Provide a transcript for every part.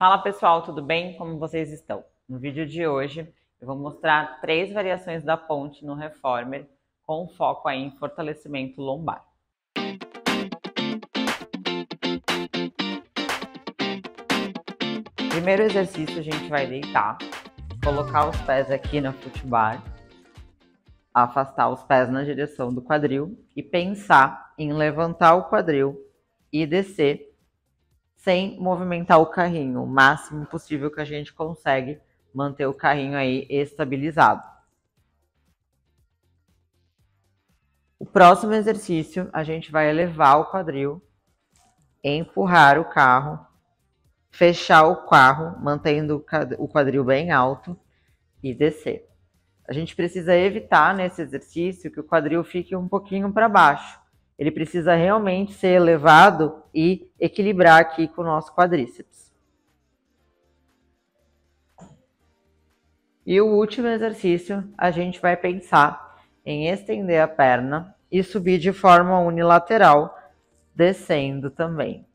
Fala pessoal, tudo bem? Como vocês estão? No vídeo de hoje eu vou mostrar três variações da ponte no Reformer com foco aí em fortalecimento lombar. Primeiro exercício a gente vai deitar, colocar os pés aqui na foobar, afastar os pés na direção do quadril e pensar em levantar o quadril e descer sem movimentar o carrinho, o máximo possível que a gente consegue manter o carrinho aí estabilizado. O próximo exercício, a gente vai elevar o quadril, empurrar o carro, fechar o carro, mantendo o quadril bem alto e descer. A gente precisa evitar nesse exercício que o quadril fique um pouquinho para baixo ele precisa realmente ser elevado e equilibrar aqui com o nosso quadríceps. E o último exercício, a gente vai pensar em estender a perna e subir de forma unilateral, descendo também.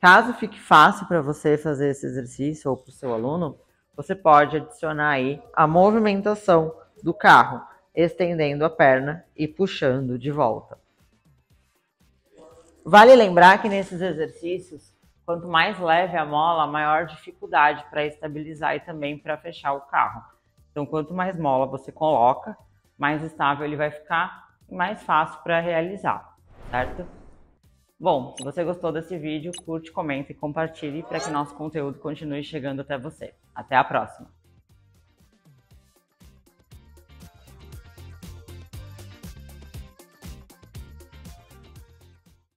Caso fique fácil para você fazer esse exercício ou para o seu aluno, você pode adicionar aí a movimentação do carro, estendendo a perna e puxando de volta. Vale lembrar que nesses exercícios, quanto mais leve a mola, maior dificuldade para estabilizar e também para fechar o carro. Então, quanto mais mola você coloca, mais estável ele vai ficar e mais fácil para realizar, certo? Bom, se você gostou desse vídeo, curte, comenta e compartilhe para que nosso conteúdo continue chegando até você. Até a próxima!